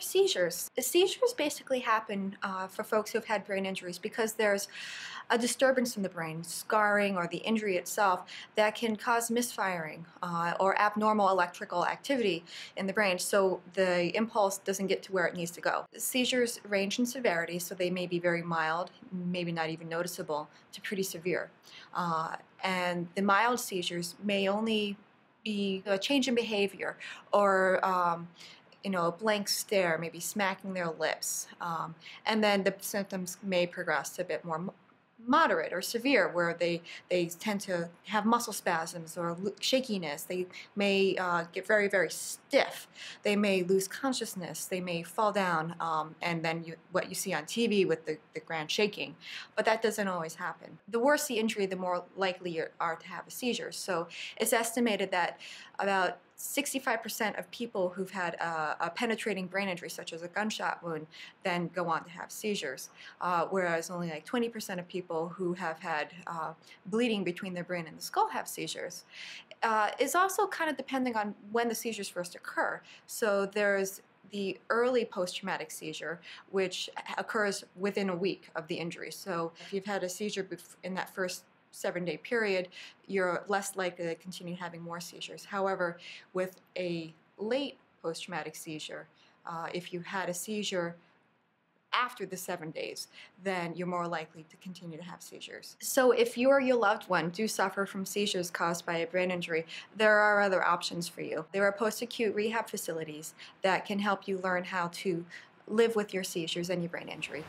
seizures? Seizures basically happen uh, for folks who've had brain injuries because there's a disturbance in the brain, scarring or the injury itself, that can cause misfiring uh, or abnormal electrical activity in the brain so the impulse doesn't get to where it needs to go. Seizures range in severity, so they may be very mild, maybe not even noticeable, to pretty severe. Uh, and the mild seizures may only be a change in behavior or um, you know, a blank stare, maybe smacking their lips. Um, and then the symptoms may progress to a bit more moderate or severe where they, they tend to have muscle spasms or shakiness. They may uh, get very, very stiff. They may lose consciousness. They may fall down um, and then you, what you see on TV with the, the grand shaking. But that doesn't always happen. The worse the injury, the more likely you are to have a seizure. So it's estimated that about 65% of people who've had a, a, penetrating brain injury, such as a gunshot wound, then go on to have seizures, uh, whereas only like 20% of people who have had uh, bleeding between their brain and the skull have seizures. Uh, is also kind of depending on when the seizures first occur. So there's the early post-traumatic seizure, which occurs within a week of the injury. So if you've had a seizure in that first seven day period, you're less likely to continue having more seizures. However, with a late post traumatic seizure, uh, if you had a seizure after the seven days, then you're more likely to continue to have seizures. So, if you or your loved one do suffer from seizures caused by a brain injury, there are other options for you. There are post acute rehab facilities that can help you learn how to live with your seizures and your brain injury.